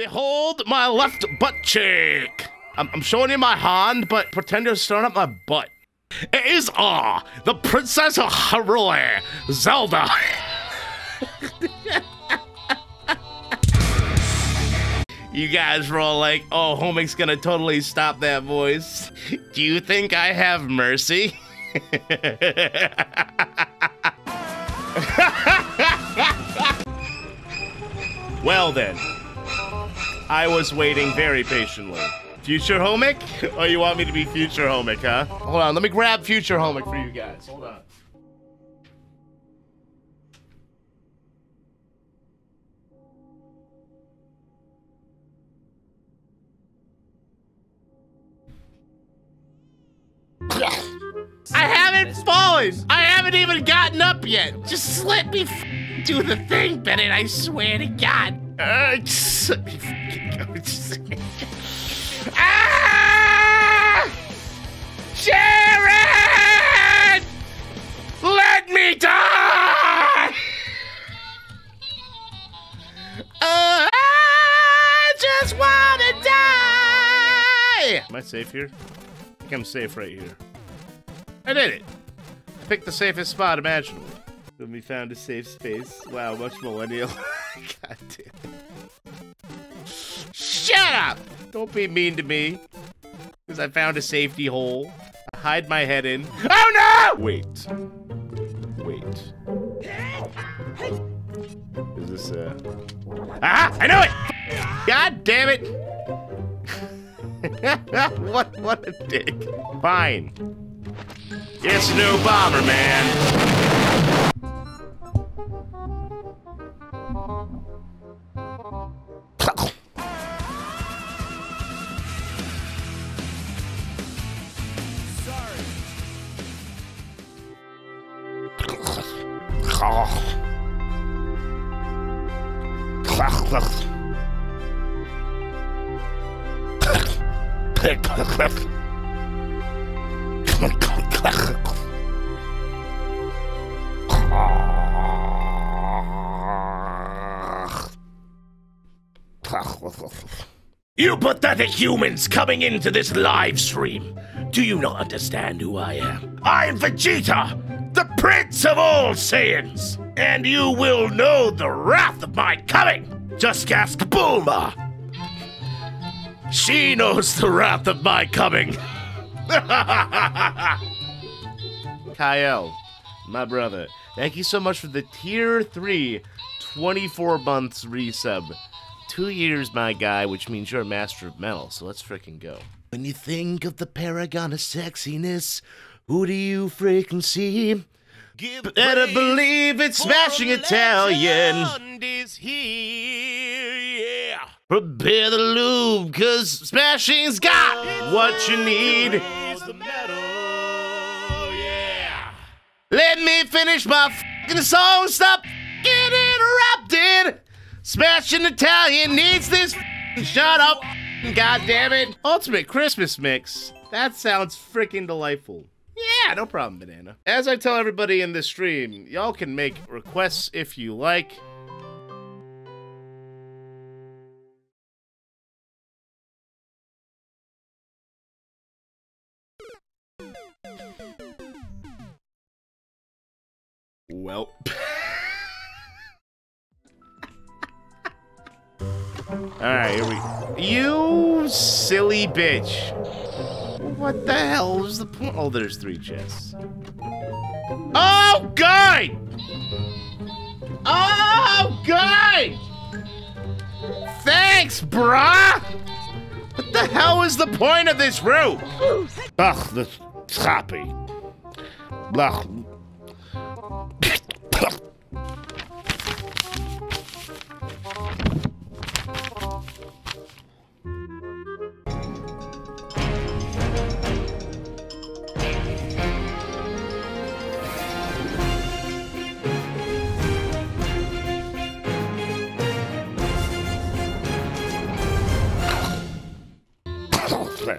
Behold my left butt cheek. I'm, I'm showing you my hand, but pretend you're staring at my butt. It is ah, the Princess of Hyrule, Zelda. you guys were all like, oh, Homyk's gonna totally stop that voice. Do you think I have mercy? well then, I was waiting very patiently. Future Homyk? Oh, you want me to be Future Homyk, huh? Hold on, let me grab Future Homyk for you guys. Hold on. I haven't fallen. I haven't even gotten up yet. Just let me do the thing, Bennett. I swear to God. Uh, just let me go. Just... ah! Let me die! Uh, I just wanna die! Am I safe here? I think I'm safe right here. I did it! I picked the safest spot imaginable. Then we found a safe space. Wow, much millennial. God damn. Shut up! Don't be mean to me. Because I found a safety hole. I hide my head in. Oh no! Wait. Wait. Is this uh Ah! I know it! God damn it! what what a dick. Fine. It's no Bomberman. Sorry. You pathetic humans coming into this live stream. Do you not understand who I am? I'm Vegeta, the Prince of all Saiyans, and you will know the wrath of my coming. Just ask Bulma. She knows the wrath of my coming. Kyle, my brother, thank you so much for the tier 3 24 months resub. Two years, my guy, which means you're a master of metal, so let's freaking go. When you think of the paragon of sexiness, who do you freaking see? Give Better believe it's smashing Italian. is here, yeah. Prepare the lube, cause smashing's got what you need. Raise the metal, yeah. Let me finish my fucking song. Stop. Smashing Italian needs this. Shut up. God damn it. Ultimate Christmas mix. That sounds freaking delightful. Yeah, no problem, Banana. As I tell everybody in this stream, y'all can make requests if you like. Well. Alright, here we You silly bitch. What the hell was the point? Oh, there's three chests. Oh, God! Oh, God! Thanks, bruh! What the hell is the point of this route? Ugh, the happy. Blah. I'll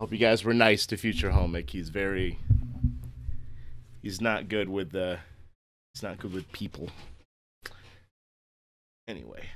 Hope you guys were nice to Future Homyk. He's very. He's not good with the. He's not good with people. Anyway.